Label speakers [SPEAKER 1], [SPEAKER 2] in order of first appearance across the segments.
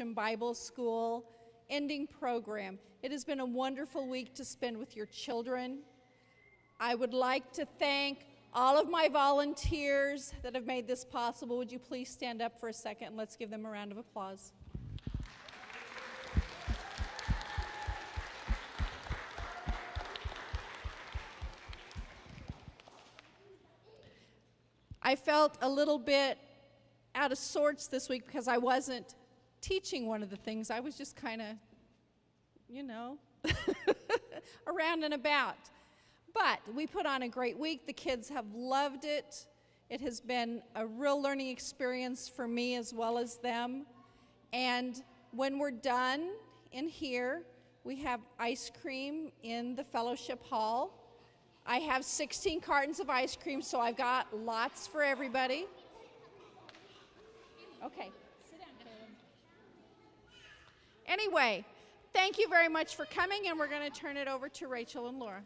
[SPEAKER 1] Bible School ending program. It has been a wonderful week to spend with your children. I would like to thank all of my volunteers that have made this possible. Would you please stand up for a second and let's give them a round of applause? I felt a little bit out of sorts this week because I wasn't teaching one of the things. I was just kind of, you know, around and about. But we put on a great week. The kids have loved it. It has been a real learning experience for me as well as them. And when we're done in here, we have ice cream in the fellowship hall. I have 16 cartons of ice cream, so I've got lots for everybody. Okay. Anyway, thank you very much for coming, and we're going to turn it over to Rachel and Laura.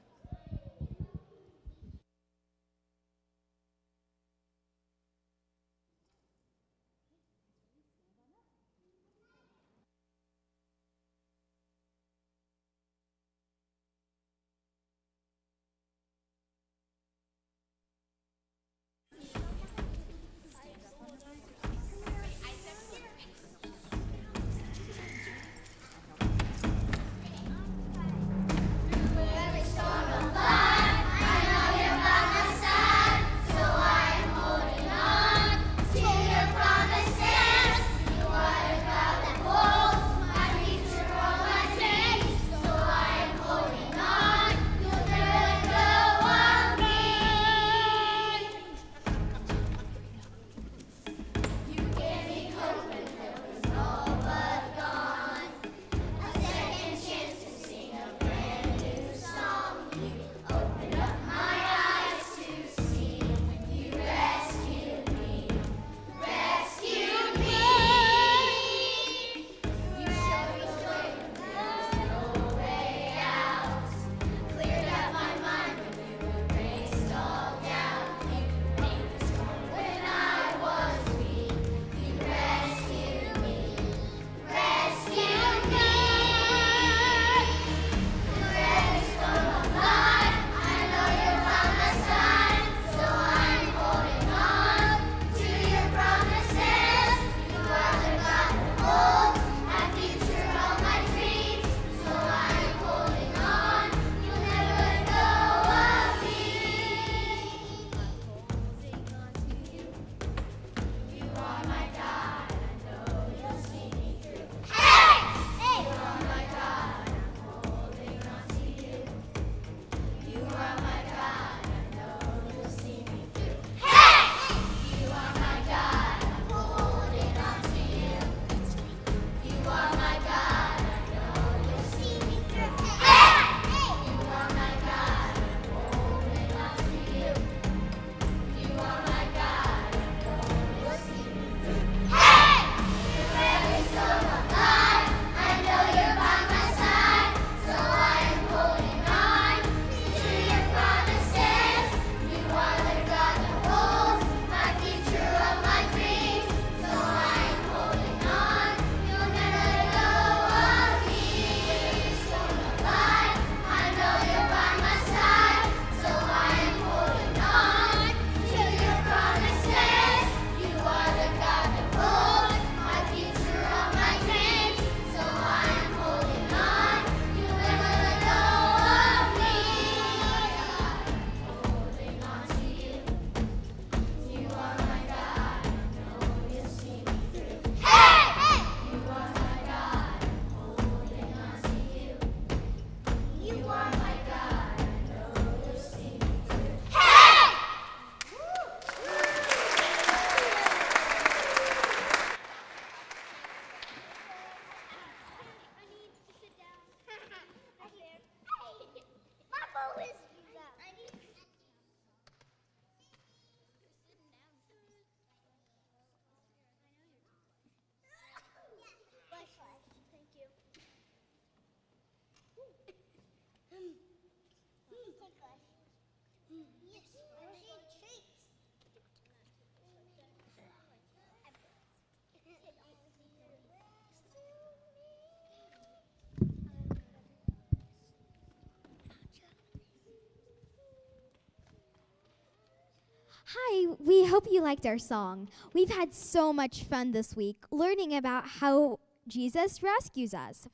[SPEAKER 2] Hi, we hope you liked our song. We've had so much fun this week learning about how Jesus rescues us.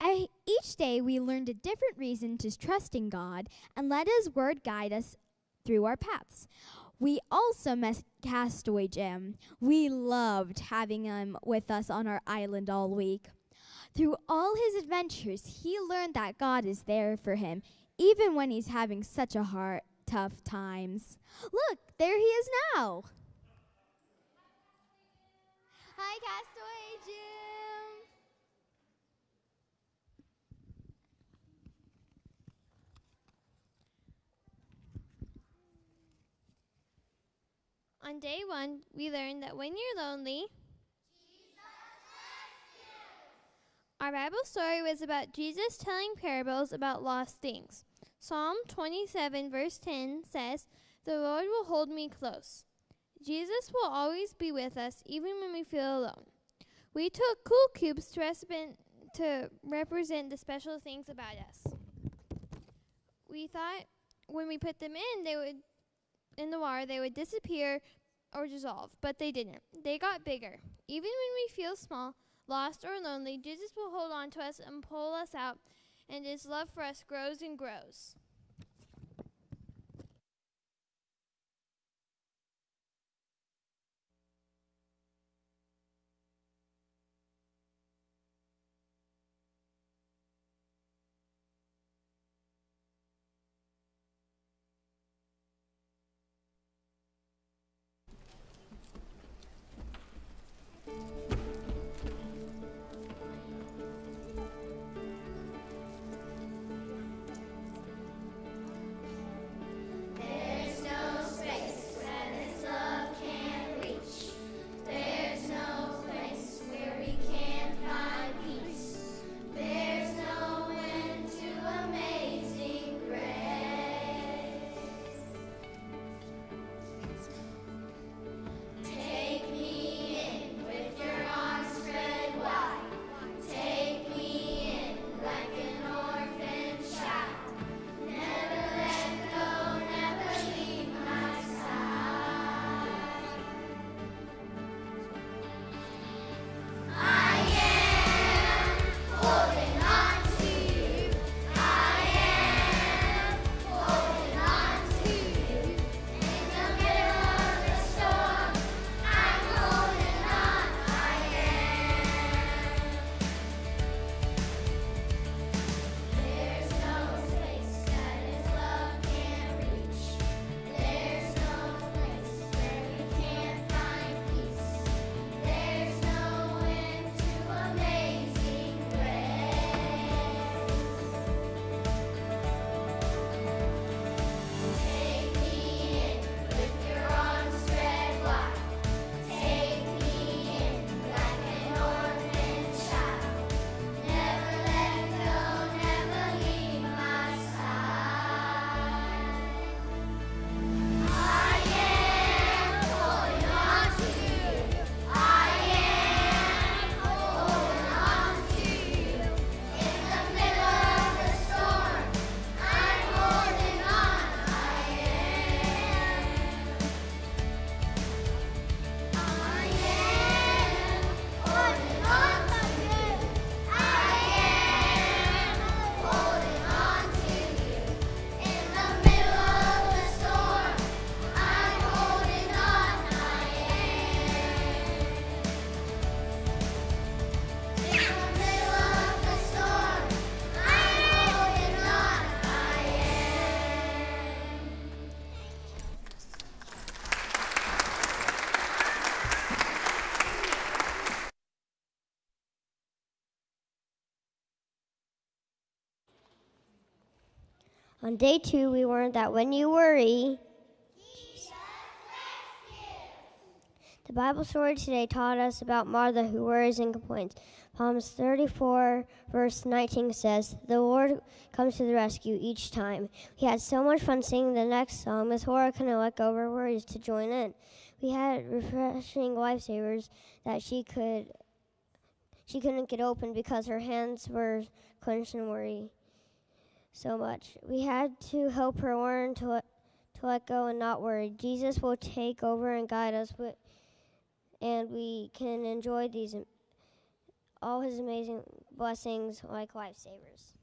[SPEAKER 2] I, each day we learned a different reason to trust in God and let His Word guide us through our paths. We also met Castaway Jim. We loved having him with us on our island all week. Through all his adventures, he learned that God is there for him, even when he's having such a hard, tough times. Look, there he is now. Hi, Castaway Jim.
[SPEAKER 3] On day one, we learned that when you're lonely, our Bible story was about Jesus telling parables about lost things. Psalm 27, verse 10 says, The Lord will hold me close. Jesus will always be with us, even when we feel alone. We took cool cubes to, represent, to represent the special things about us. We thought when we put them in, they would in the water, they would disappear or dissolve, but they didn't. They got bigger. Even when we feel small, lost, or lonely, Jesus will hold on to us and pull us out, and his love for us grows and grows.
[SPEAKER 4] On day two, we learned that when you worry, the Bible story today taught us about Martha who worries and complains. Psalms 34, verse 19 says, The Lord comes to the rescue each time. We had so much fun singing the next song. Miss Hora couldn't let go of her worries to join in. We had refreshing lifesavers that she could she couldn't get open because her hands were clenched and worry so much. We had to help her learn to let,
[SPEAKER 3] to let go and not worry. Jesus will take over and guide us, wi- and we can enjoy these all his amazing blessings like lifesavers.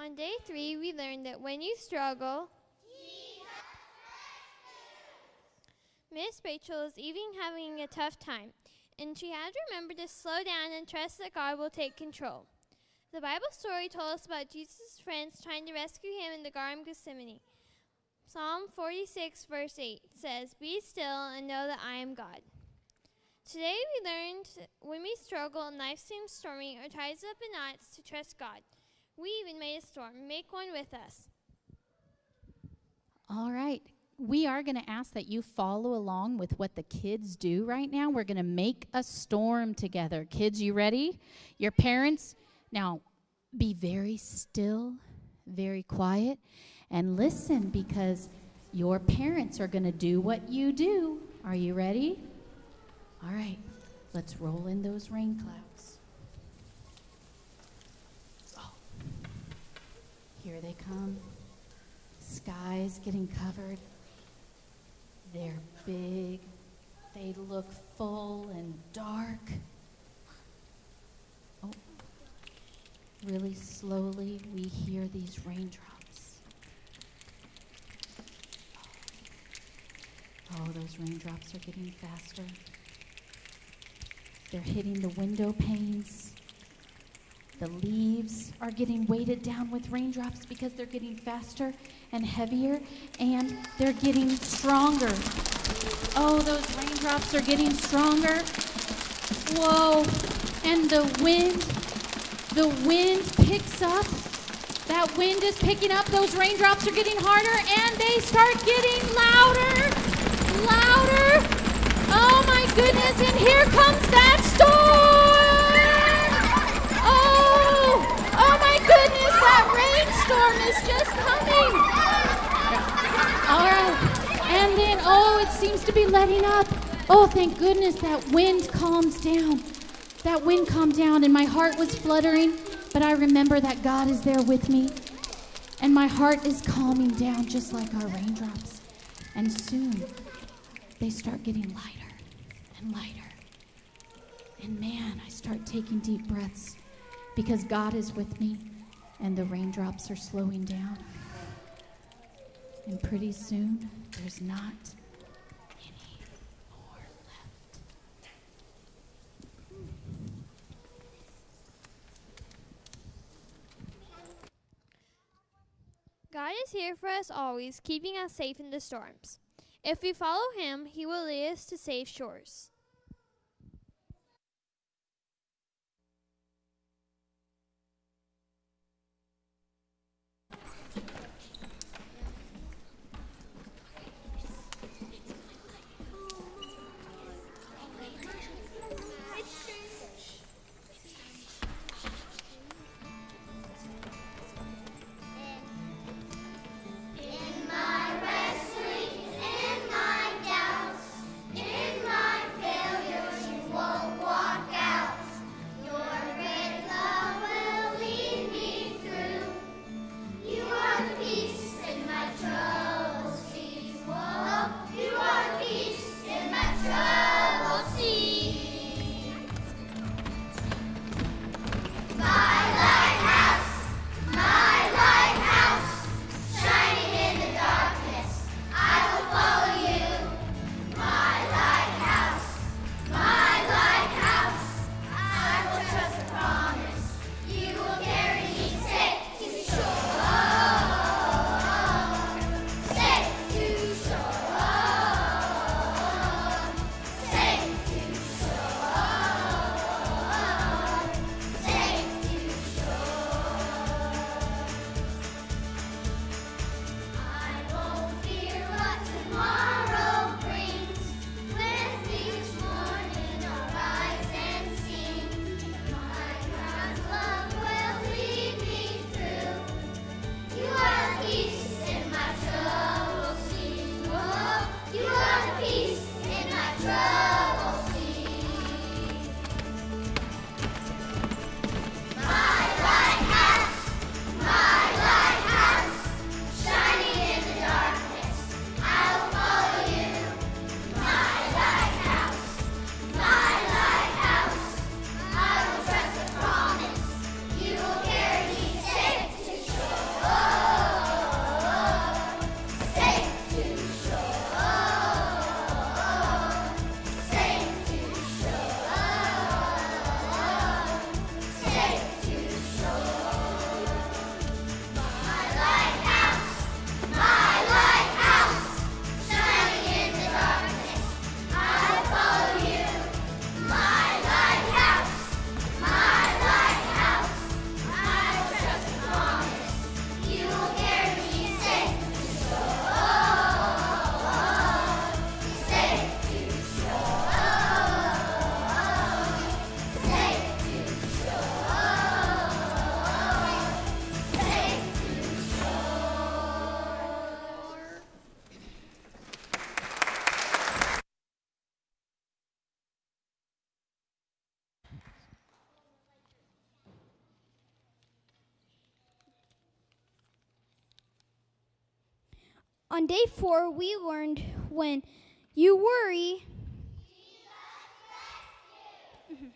[SPEAKER 5] On day three, we learned that when you struggle, Miss Rachel is even having a tough time, and she had to remember to slow down and trust that God will take control. The Bible story told us about Jesus' friends trying to rescue him in the Garden of Gethsemane. Psalm 46, verse 8 says, Be still and know that I am God. Today we learned when we struggle and life seems stormy or ties up in knots to trust God. We even made a storm. Make one with us.
[SPEAKER 6] All right. We are going to ask that you follow along with what the kids do right now. We're going to make a storm together. Kids, you ready? Your parents, now be very still, very quiet, and listen because your parents are going to do what you do. Are you ready? All right. Let's roll in those rain clouds. Here they come. Skies getting covered. They're big. They look full and dark. Oh, really slowly, we hear these raindrops. Oh, those raindrops are getting faster. They're hitting the window panes. The leaves are getting weighted down with raindrops because they're getting faster and heavier and they're getting stronger. Oh, those raindrops are getting stronger. Whoa. And the wind, the wind picks up. That wind is picking up. Those raindrops are getting harder and they start getting louder, louder. Oh my goodness. And here comes that And oh, it seems to be letting up. Oh, thank goodness that wind calms down. That wind calmed down, and my heart was fluttering, but I remember that God is there with me. And my heart is calming down just like our raindrops. And soon, they start getting lighter and lighter. And man, I start taking deep breaths because God is with me, and the raindrops are slowing down. And pretty soon, there's not any more left.
[SPEAKER 5] God is here for us always, keeping us safe in the storms. If we follow Him, He will lead us to safe shores.
[SPEAKER 7] On day four, we learned when you worry, mm-hmm.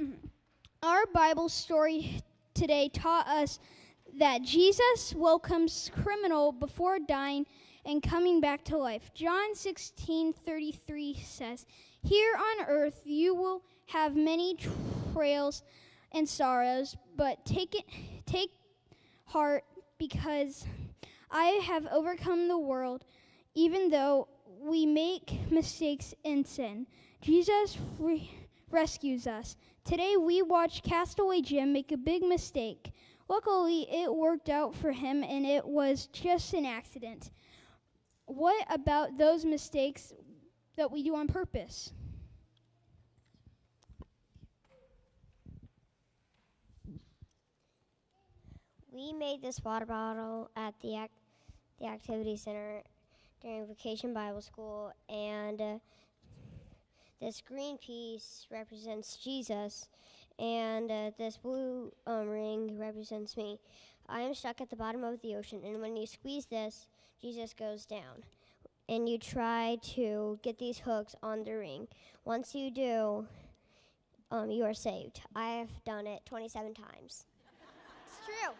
[SPEAKER 7] Mm-hmm. our Bible story today taught us that Jesus welcomes criminal before dying and coming back to life. John 16:33 says, "Here on earth you will have many trials and sorrows, but take it take heart because I have overcome the world." Even though we make mistakes and sin, Jesus re- rescues us. Today we watched Castaway Jim make a big mistake. Luckily, it worked out for him and it was just an accident. What about those mistakes that we do on purpose?
[SPEAKER 4] We made this water bottle at the the activity center during vacation Bible school, and uh, this green piece represents Jesus, and uh, this blue um, ring represents me. I am stuck at the bottom of the ocean, and when you squeeze this, Jesus goes down. And you try to get these hooks on the ring. Once you do, um, you are saved. I have done it 27 times. It's true.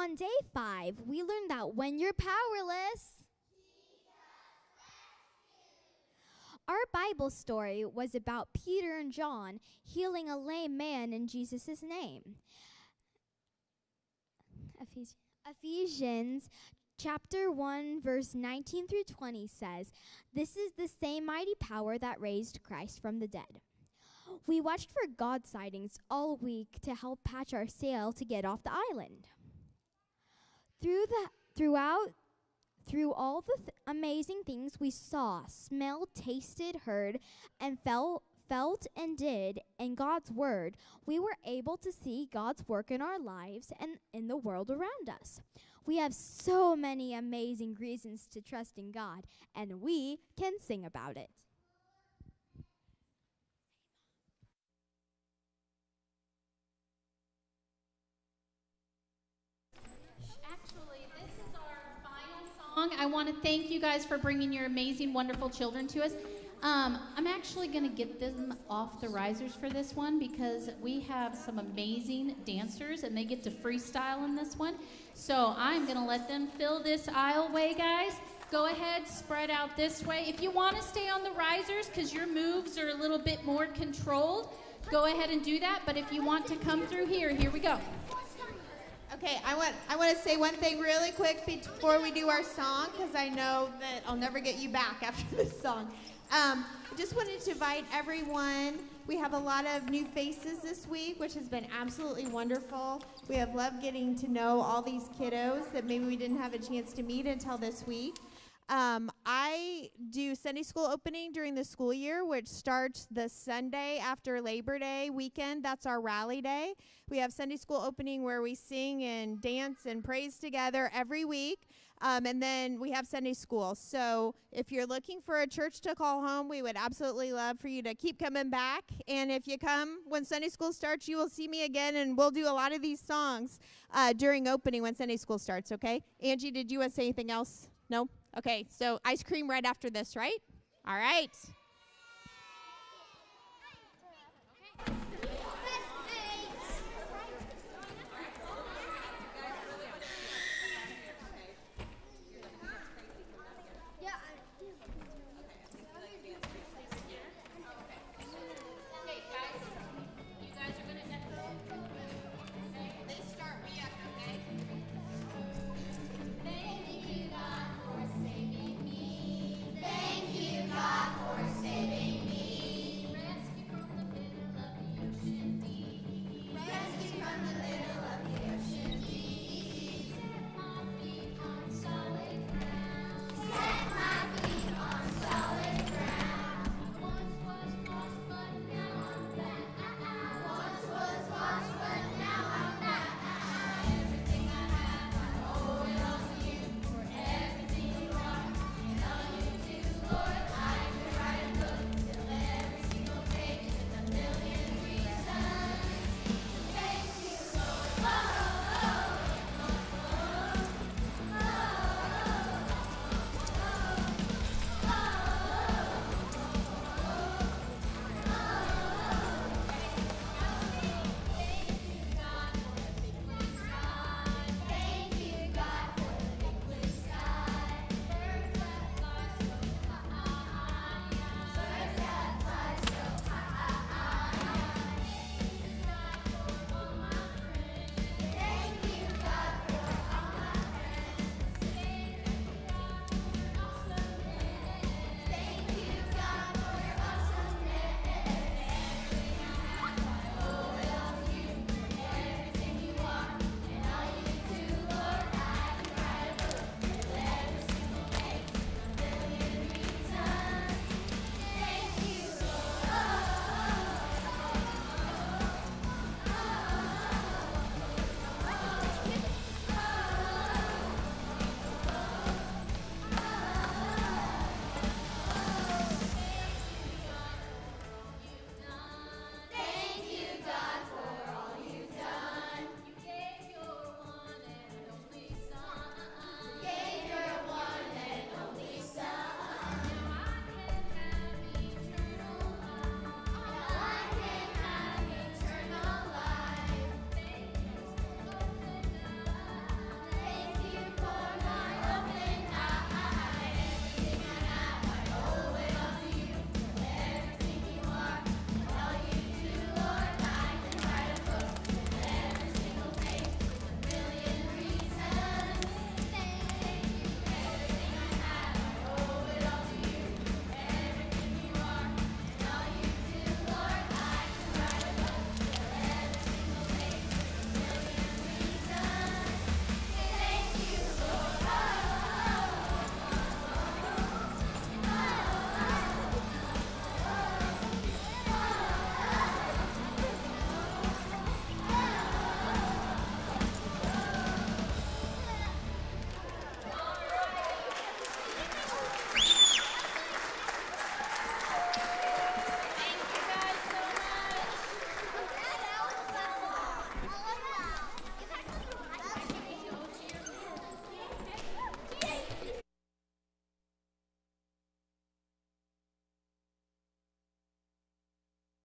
[SPEAKER 2] On day five, we learned that when you're powerless, our Bible story was about Peter and John healing a lame man in Jesus' name. Ephes- Ephesians chapter 1, verse 19 through 20 says, This is the same mighty power that raised Christ from the dead. We watched for God sightings all week to help patch our sail to get off the island. Through the throughout through all the th- amazing things we saw, smelled, tasted, heard, and felt felt and did in God's word, we were able to see God's work in our lives and in the world around us. We have so many amazing reasons to trust in God, and we can sing about it.
[SPEAKER 6] Actually, this is our final song. I want to thank you guys for bringing your amazing, wonderful children to us. Um, I'm actually going to get them off the risers for this one because we have some amazing dancers and they get to freestyle in this one. So I'm going to let them fill this aisleway, guys. Go ahead, spread out this way. If you want to stay on the risers because your moves are a little bit more controlled, go ahead and do that. But if you want to come through here, here we go.
[SPEAKER 8] Okay, I want I want to say one thing really quick before we do our song because I know that I'll never get you back after this song. Um, I just wanted to invite everyone. We have a lot of new faces this week, which has been absolutely wonderful. We have loved getting to know all these kiddos that maybe we didn't have a chance to meet until this week. Um, I do Sunday school opening during the school year, which starts the Sunday after Labor Day weekend. That's our rally day. We have Sunday school opening where we sing and dance and praise together every week. Um, and then we have Sunday school. So if you're looking for a church to call home, we would absolutely love for you to keep coming back. And if you come when Sunday school starts, you will see me again, and we'll do a lot of these songs uh, during opening when Sunday school starts, okay? Angie, did you want to say anything else? No? Okay, so ice cream right after this, right? All right.